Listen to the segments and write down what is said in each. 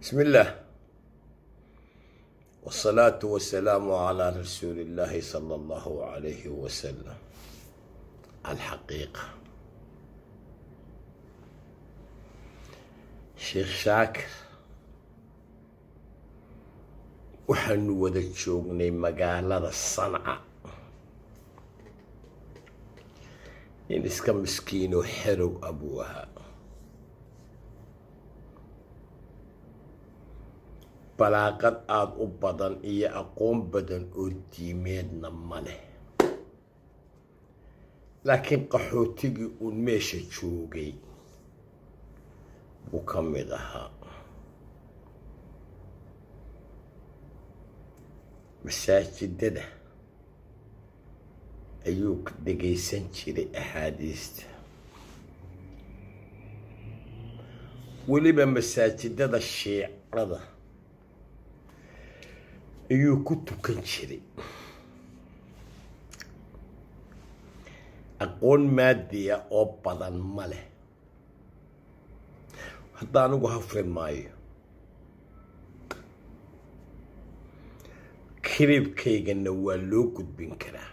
بسم الله. والصلاة والسلام على رسول الله صلى الله عليه وسلم. الحقيقة. شيخ شاكر وحن ودجوغني مقالة الصنعة. إن اسكا مسكين وحرو أبوها. Balaaqad aada u badan iyo aqoon badan oo diimeedna ma leh. Laakiin qaxootigii uun meesha joogay buu ka mid ahaa. Masaajidada ayuu dhegaysan jiray axaadiista. Weliba masaajidada shiicada ayuu ku tukan jiray. Aqoon maadiya oo badan ma leh. Hadda anigu hafri maayo. Kiriibkaygana waa loo gudbin karaa.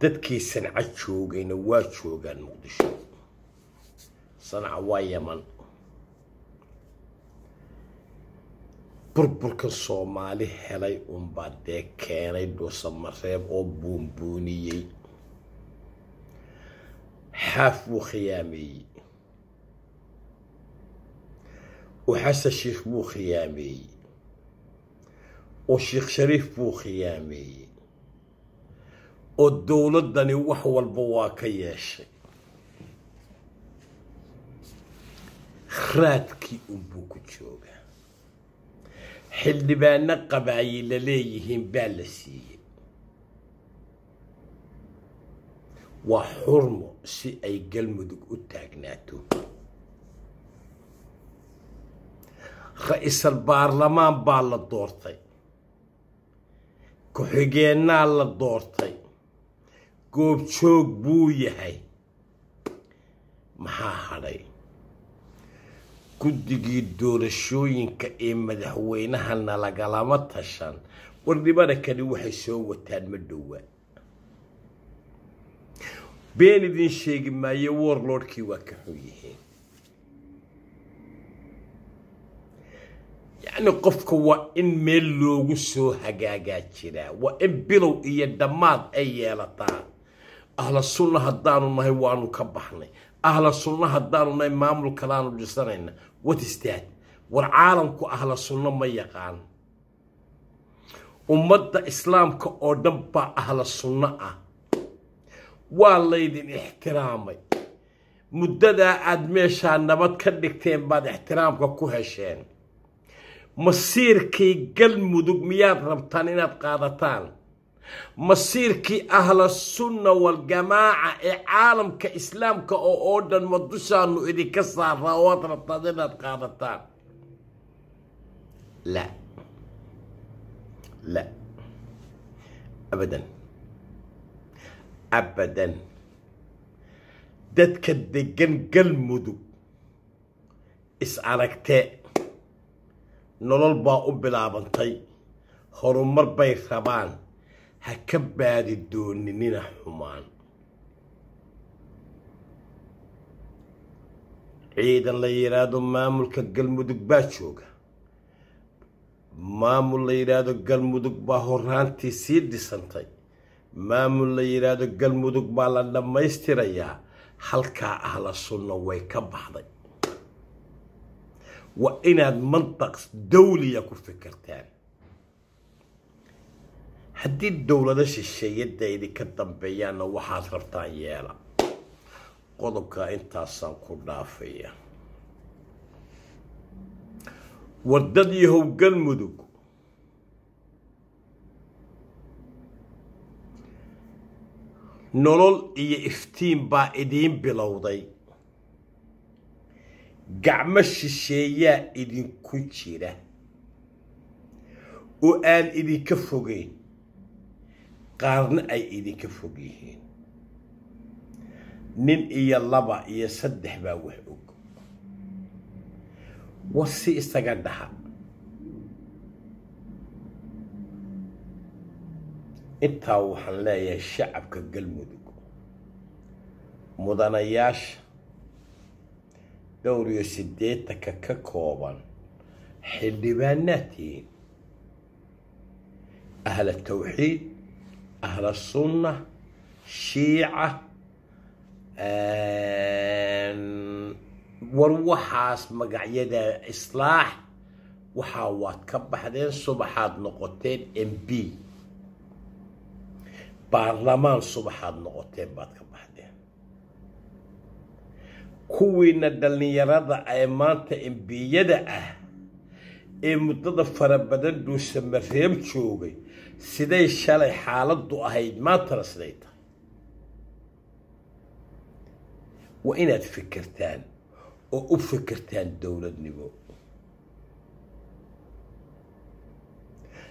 Dadkii sanca joogayna waa joogaan muqdisho. Sanca waa yaman burburkan soomaali helay unbaa dee keenay dhuusamareeb oo buunbuuniyey. Xaaf buu khiyaameeyey. Oo xasan sheikh buu khiyaameeyey. Oo sheekh shariif buu khiyaameeyey. Oo dowladdani wax walba waa ka xildhibaano qabaayi la leeyihiin baa la siiyey. Waa xurmo si ay galmudug u taagnaato ra'iisal baarlamaan baa la doortay. Ku-xigeennaa la doortay. Goobjoog buu yahay. Maxaa hadhay guddigii doorashooyinka ee madaxweynahana lagalama tashan. Warnimada kani waxay soo wataan ma dhowaa. Been idiin sheegi maayo warlordkii waa ka xun yihiin. Yacni qofka waa in meel loogu soo hagaagaa jiraa waa in bilow iyo dhammaad ay yeelataa ahla sunna haddaanu nahay waanu ka baxnay. Ahla sunna haddaanu nahay maamul kalaanu dhisanayna watistaad war caalamku ahla sunno ma yaqaan. Ummadda islaamka oo dhan baa ahla sunno ah. Waa laydin ixtiraamay. Muddadaa aada meeshaa nabad ka dhigteen baad ixtiraamka ku hesheen. Masiirkii galmudug miyaad rabtaan inaad qaadataan islaamka oo oo dhan ma dushaanu idinka saaraa oo aad rabtaan inaad qaadataan la la abadan abadan dadka degan galmudug is aragtee nolol baa u bilaabantay horumar bay rabaan ha ka baadi dooninina xumaan. Ciidan la yidhaahdo maamulka galmudug baa jooga. Maamul la yidhaahdo galmudug baa horaantii sii dhisantay maamul la yidhaahdo galmudug baa la dhammaystirayaa. Halkaa ahla sunna way ka baxday. Waa inaad mandaq dawliya ku fikirtaan haddii dowlado shisheeyadda idinka dambeeyaanna waxaad rabtaan yeela. Qodobkaa intaasaan ku dhaafaya. Wardad yahow galmudug nolol iyo iftiin baa idiin bilowday. Gacmo shisheeyaa idinku jira. Oo aan idinka fogeyn قارن أي إذن كفوقيهين نين إيا اللبا إيا سدح باوه أوك وصي استقادها إتاو حلا يا شعب كقل مدوك مدانا ياش. دور يسديتك ككوبان. حلبانتين أهل التوحيد ahla sunna shiica war waxaas magacyada islaax. Waxaa waad ka baxdeen subaxaad noqoteen m b baarlamaan subaxaad noqoteen baad ka baxdeen. Kuwiina dhallinyarada ee maanta embiyada ah ee muddada fara badan dhuusamareeb joogay سيدي شالي حالت دو اهيد ما ترسليت وأنا تفكرتان وفكرتان دولة نبو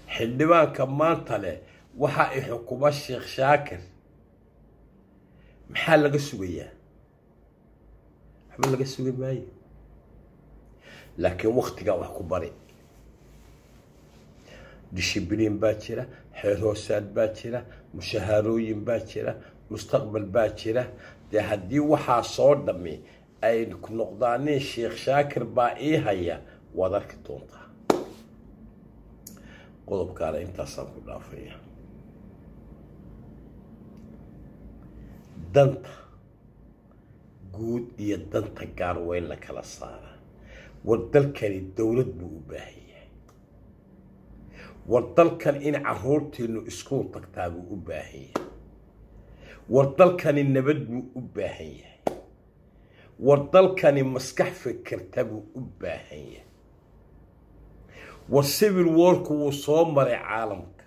حلوان كمان طالة وحاقي حكومة الشيخ شاكر محل قسوية محل قسوية ماي لكن وقت قاوة كبري dishibiliin baa jira xeer hoosaad baa jira mushahaarooyin baa jira mustaqbal baa jira. Dee haddii waxaa soo dhami ay noqdaanin sheekh shaakir baa ii haya waad arki doontaa. Qodobkaana intaasaan ku dhaafaya. Danta guud iyo danta gaar weyn la kala saara. War dalkani dowlad buu u baahan yahay war dalkan in caruurtiinu iskuul tagtaa buu u baahan yahay. War dalkani nabad buu u baahan yahay. War dalkani maskax fikirta buu u baahan yahay. War civil warku wuu soo maray caalamka.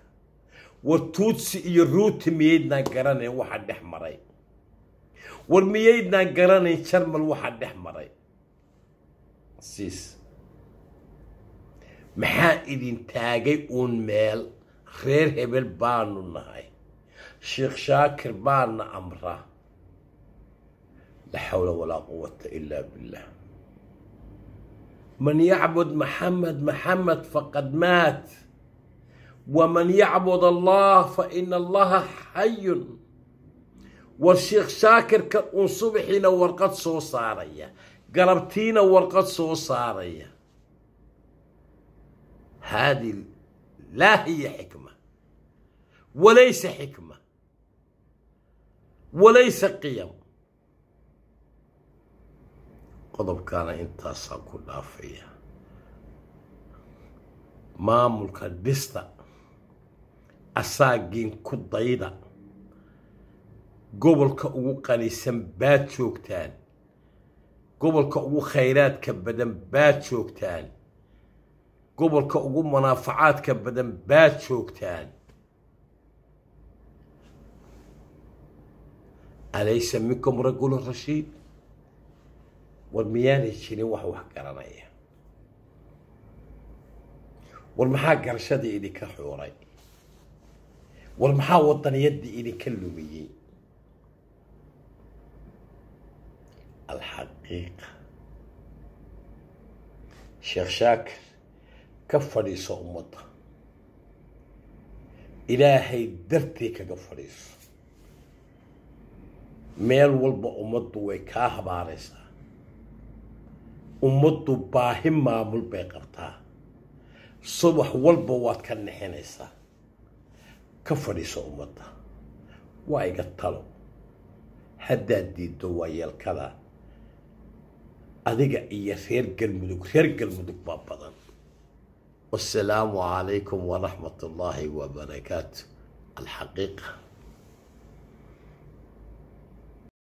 War tuutsi iyo ruuti miyaydnaan garanayn waxa dhex maray. War miyaydnaan garanayn jarmal waxa dhex maray. Siis محايدين idin أون uun خير هبل hebel baanu شيخ شاكر shaakir baana لا حول ولا قوة إلا بالله. من يعبد محمد محمد فقد مات. ومن يعبد الله فإن الله حي. والشيخ شاكر كأن صبحنا ورقد صوصارية قلبتينا ورقد صوصارية haadi laa hiya xikma walaysa xikma walaysa qiyam qodobkaana intaasaan ku dhaafaya maamulka dhista asaagiin ku dayda gobolka ugu qanisan baad joogtaan gobolka ugu khayraadka badan baad joogtaan قبل كأقوم منافعات كبدن بات شوكتان. أليس منكم رجل رشيد؟ والميان يشيني وحو حقراني والمحاق رشادي إلي كحوري. والمحاق وطن يدي إلي كلمي الحقيقة شيخ شاكر ka fadhiiso ummadda ilaahay dartii kaga fadhiiso. Meel walba ummaddu way kaa habaaraysaa. Ummaddu baahi maamul bay qabtaa. Subax walba waad ka nixinaysaa. Ka fadhiiso ummadda waa iga talo. Haddaad diiddo waa yeelkada adiga iyo reer galmudug reer galmudug baa badan والسلام عليكم ورحمة الله وبركاته. الحقيقة